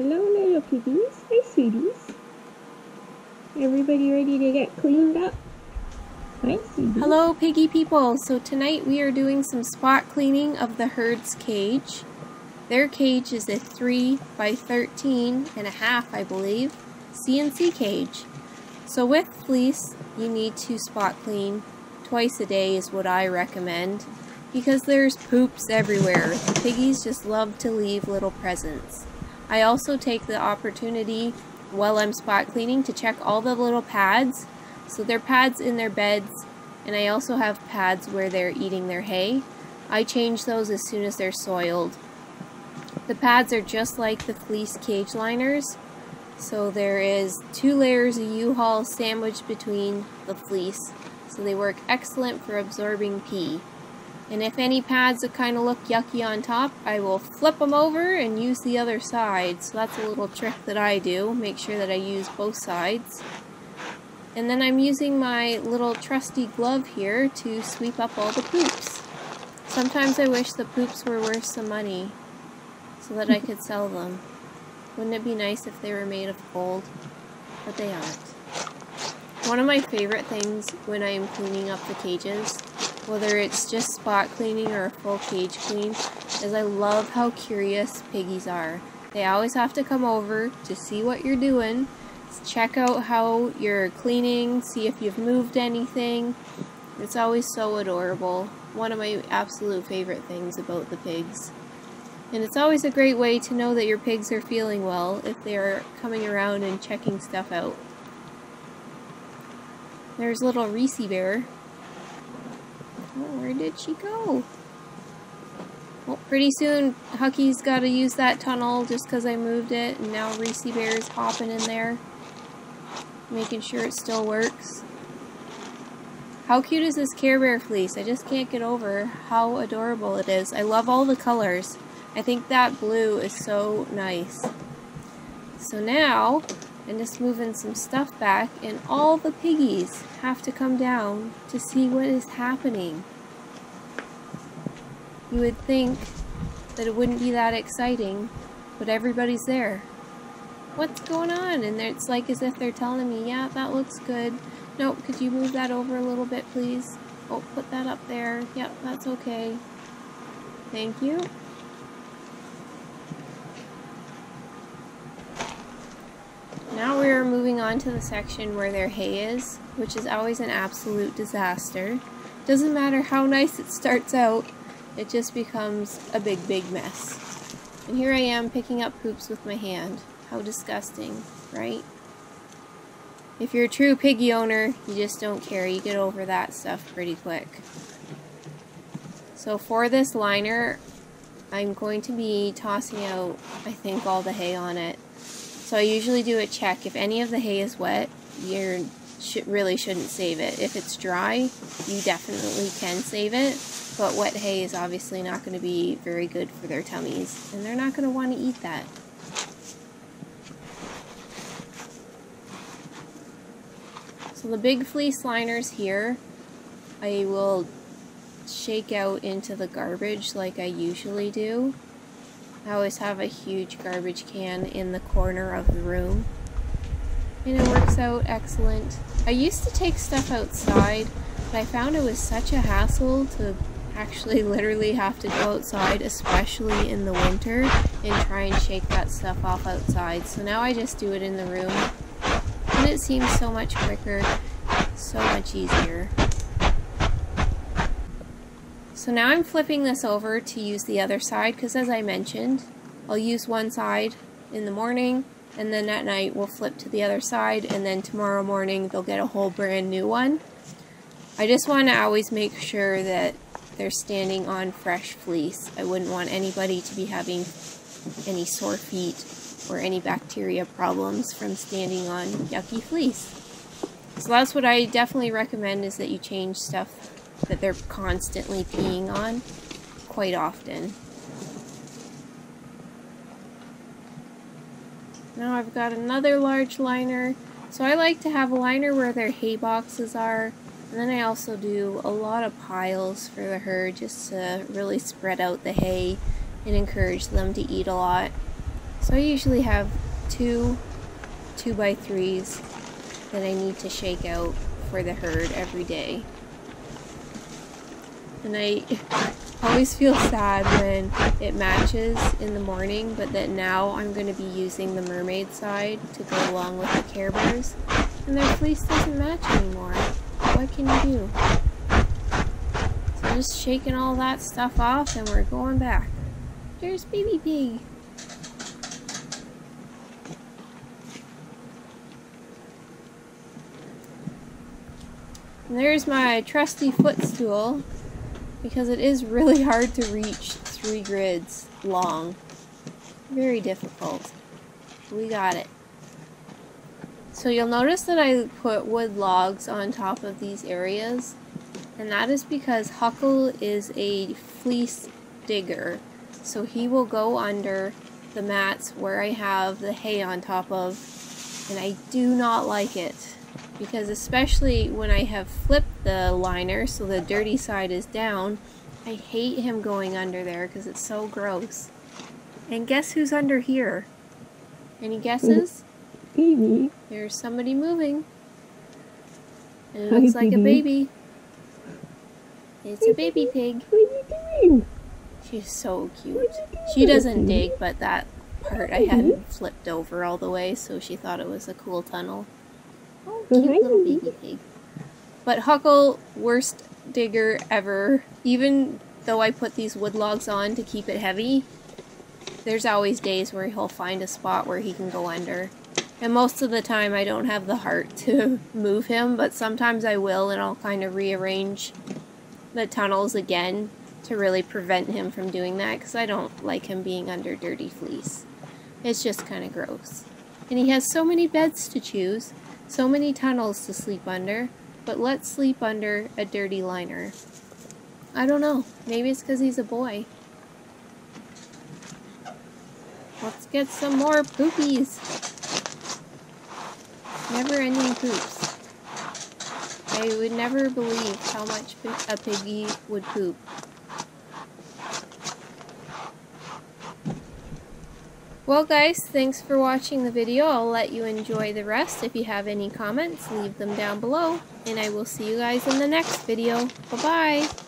Hello, little piggies. Hi, sweeties. Everybody ready to get cleaned up? Hi, sweeties. Hello, piggy people. So tonight we are doing some spot cleaning of the herd's cage. Their cage is a 3 by 13 and a half, I believe, C&C cage. So with fleece, you need to spot clean twice a day is what I recommend because there's poops everywhere. The piggies just love to leave little presents. I also take the opportunity while I'm spot cleaning to check all the little pads. So they're pads in their beds and I also have pads where they're eating their hay. I change those as soon as they're soiled. The pads are just like the fleece cage liners. So there is two layers of U-Haul sandwiched between the fleece. So they work excellent for absorbing pee. And if any pads that kind of look yucky on top, I will flip them over and use the other side. So that's a little trick that I do. Make sure that I use both sides. And then I'm using my little trusty glove here to sweep up all the poops. Sometimes I wish the poops were worth some money so that I could sell them. Wouldn't it be nice if they were made of gold? But they aren't. One of my favorite things when I am cleaning up the cages, whether it's just spot cleaning or a full cage clean, is I love how curious piggies are. They always have to come over to see what you're doing, check out how you're cleaning, see if you've moved anything. It's always so adorable. One of my absolute favorite things about the pigs. And it's always a great way to know that your pigs are feeling well if they are coming around and checking stuff out. There's little Reese Bear. Where did she go? Well, pretty soon Hucky's got to use that tunnel just because I moved it, and now Reese Bear is hopping in there, making sure it still works. How cute is this Care Bear fleece? I just can't get over how adorable it is. I love all the colors. I think that blue is so nice. So now, I'm just moving some stuff back, and all the piggies have to come down to see what is happening. You would think that it wouldn't be that exciting, but everybody's there. What's going on? And it's like as if they're telling me, yeah, that looks good. No, could you move that over a little bit, please? Oh, put that up there. Yep, that's okay. Thank you. Now we're moving on to the section where their hay is, which is always an absolute disaster. Doesn't matter how nice it starts out, it just becomes a big, big mess. And here I am picking up poops with my hand. How disgusting, right? If you're a true piggy owner, you just don't care. You get over that stuff pretty quick. So for this liner, I'm going to be tossing out, I think, all the hay on it. So I usually do a check. If any of the hay is wet, you sh really shouldn't save it. If it's dry, you definitely can save it. But wet hay is obviously not going to be very good for their tummies. And they're not going to want to eat that. So the big fleece liners here, I will shake out into the garbage like I usually do. I always have a huge garbage can in the corner of the room. And it works out excellent. I used to take stuff outside, but I found it was such a hassle to actually literally have to go outside, especially in the winter, and try and shake that stuff off outside. So now I just do it in the room. And it seems so much quicker, so much easier. So now I'm flipping this over to use the other side because as I mentioned, I'll use one side in the morning and then at night we'll flip to the other side and then tomorrow morning they'll get a whole brand new one. I just want to always make sure that they're standing on fresh fleece. I wouldn't want anybody to be having any sore feet or any bacteria problems from standing on yucky fleece. So that's what I definitely recommend is that you change stuff that they're constantly peeing on quite often. Now I've got another large liner. So I like to have a liner where their hay boxes are. And then I also do a lot of piles for the herd just to really spread out the hay and encourage them to eat a lot. So I usually have two two by threes that I need to shake out for the herd every day. And I always feel sad when it matches in the morning, but that now I'm going to be using the mermaid side to go along with the Care Bears, and their fleece doesn't match anymore. What can you do? So just shaking all that stuff off and we're going back. There's baby pig. And there's my trusty footstool because it is really hard to reach three grids long. Very difficult. We got it. So you'll notice that I put wood logs on top of these areas and that is because Huckle is a fleece digger so he will go under the mats where I have the hay on top of and I do not like it because especially when I have flipped the liner so the dirty side is down, I hate him going under there because it's so gross. And guess who's under here? Any guesses? Baby. There's somebody moving. And it looks Hi, like a baby. baby. It's a baby pig. What are you doing? She's so cute. What are you doing? She doesn't dig, but that part I mm-hmm. hadn't flipped over all the way, so she thought it was a cool tunnel. Cute little baby pig. But Huckle, worst digger ever. Even though I put these wood logs on to keep it heavy, there's always days where he'll find a spot where he can go under. And most of the time I don't have the heart to move him, but sometimes I will and I'll kind of rearrange the tunnels again to really prevent him from doing that because I don't like him being under dirty fleece. It's just kind of gross. And he has so many beds to choose, so many tunnels to sleep under, but let's sleep under a dirty liner. I don't know. Maybe it's because he's a boy. Let's get some more poopies. Never ending poops. I would never believe how much a piggy would poop. Well guys, thanks for watching the video. I'll let you enjoy the rest. If you have any comments, leave them down below. And I will see you guys in the next video. Bye-bye!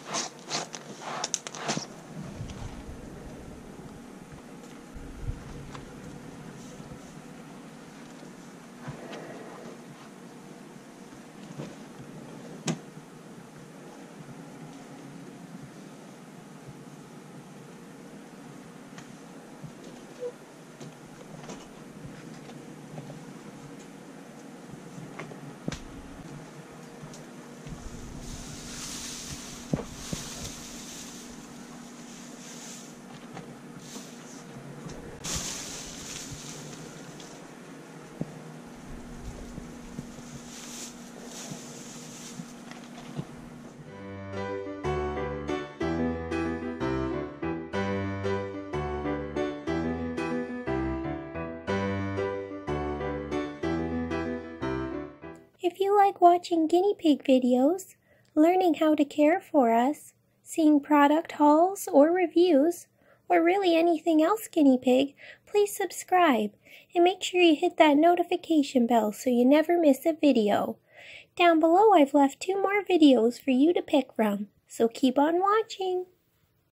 You like watching guinea pig videos, learning how to care for us, seeing product hauls or reviews, or really anything else guinea pig, please subscribe and make sure you hit that notification bell so you never miss a video. Down below I've left two more videos for you to pick from, so keep on watching.